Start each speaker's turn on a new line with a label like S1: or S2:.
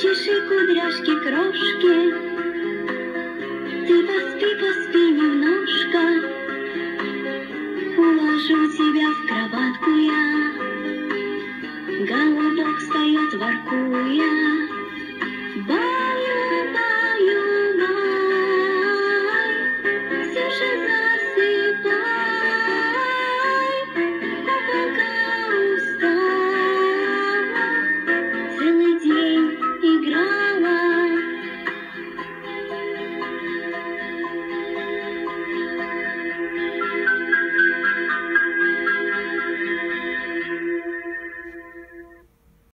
S1: чеши кудряшки крошки. Ты поспи, поспи немножко, уложу тебя в кроватку я. Голубок встает, воркуя.